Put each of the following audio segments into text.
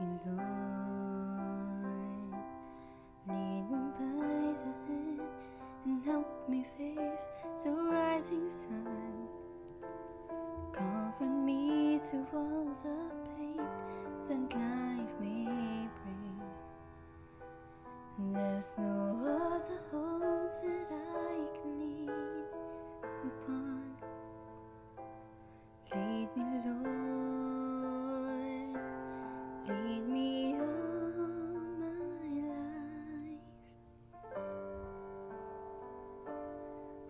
Lead me by the hand and help me face the rising sun. Comfort me through all the pain that life may bring. There's no other hope that I can lean upon. Lead me, Lord.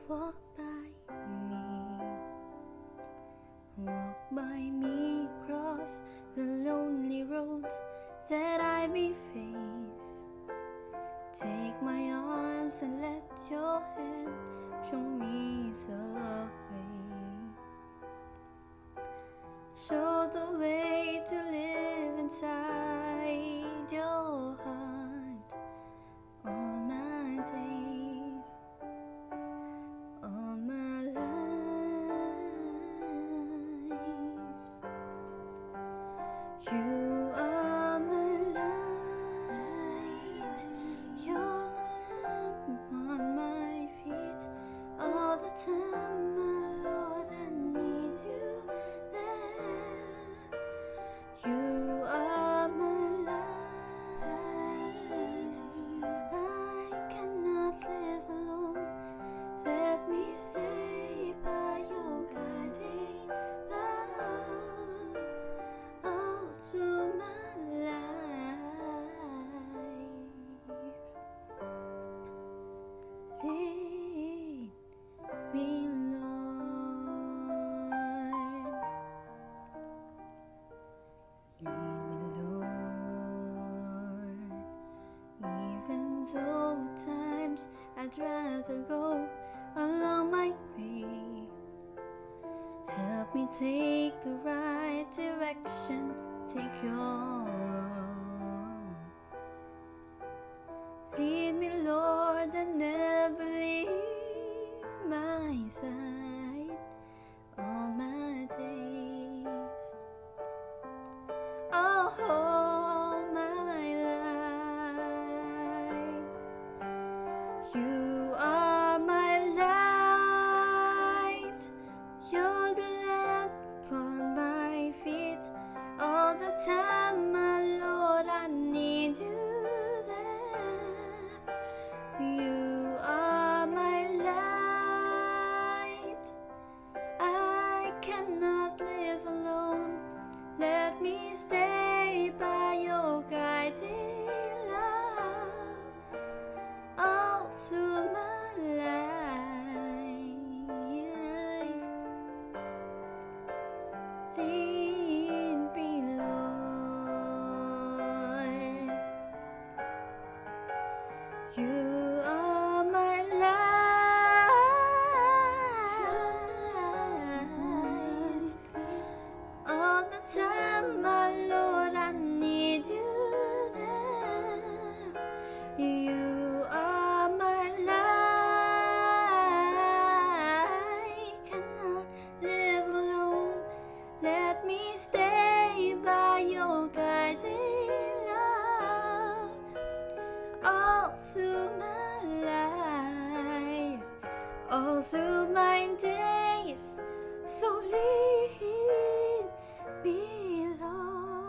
Walk by me. Walk by me across the lonely roads that I may face. Take my arms and let your hand show me the way. Show the way You though at times I'd rather go along my way. Help me take the right direction, take your You are my light. All the time, through my days, so lead me, Lord.